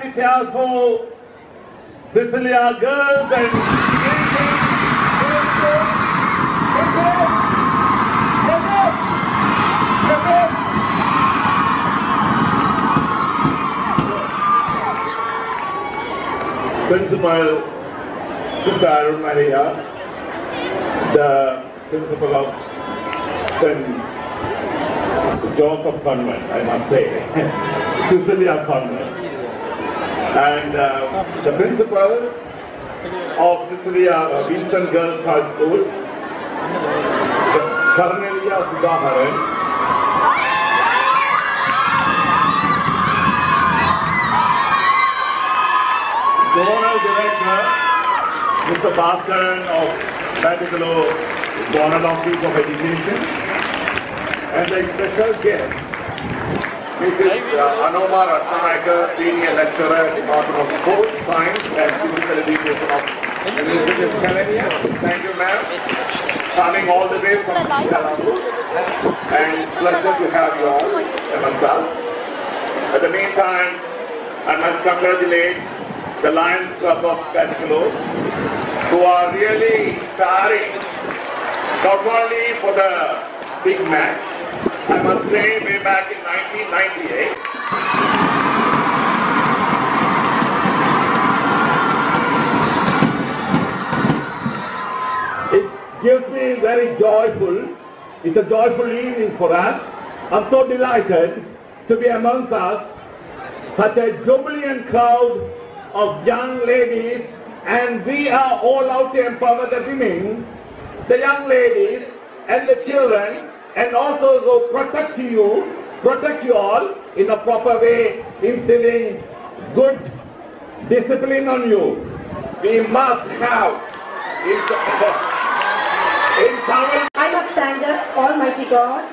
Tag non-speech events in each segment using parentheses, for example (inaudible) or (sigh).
Three hearty Cecilia girls and Principal Sister Maria, the principal of St. Joseph Convent, I must say, (laughs) Cecilia Convent. And uh, the principal of Cecilia Vincent Girls High School, Cornelia Sudaharan, Zonal Director, Mr. Bhaskaran of Batticaloa Zonal Office of Education, and the special guest, Mrs. uh, Anoma Ratnanaika, Senior Lecturer, Department of Sports, Science and Physical Education of University of Kelaniya. Thank you, ma'am. Coming all the way from Colombo. And pleasure to have you all amongst us. At the meantime, I must congratulate the Lions Club of Batticaloa, who are really starring not only for the big match, I must say way back in 1998, it gives me very joyful, it's a joyful evening for us. I'm so delighted to be amongst us, such a jubilant crowd of young ladies and we are all out to empower the women, the young ladies and the children and also to protect you, protect you all in a proper way, instilling good discipline on you. We must have in, (laughs) in Tamil I must thank Almighty God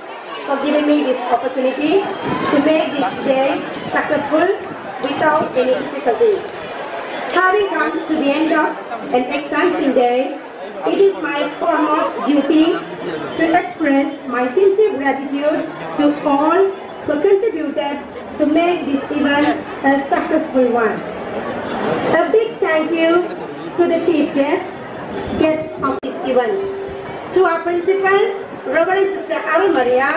for giving me this opportunity to make this day successful without any difficulties. Having come to the end of an exciting day, it is my foremost duty to express my sincere gratitude to all who contributed to make this event a successful one. A big thank you to the chief guest, guest of this event, to our principal, Reverend Sister Arun Maria,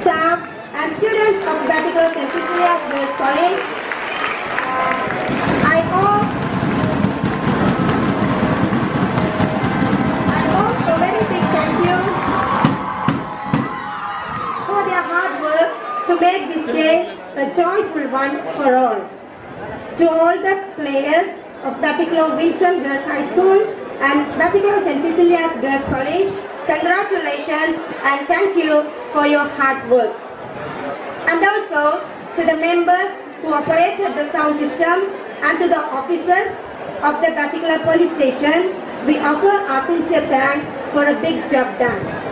staff and students of Vatican St. Cecilia Girls College. Joyful one for all. To all the players of Batticaloa Vincent Girls High School and Batticaloa St. Cecilia's Girls College, congratulations and thank you for your hard work. And also to the members who operated the sound system and to the officers of the particular police station, we offer our sincere thanks for a big job done.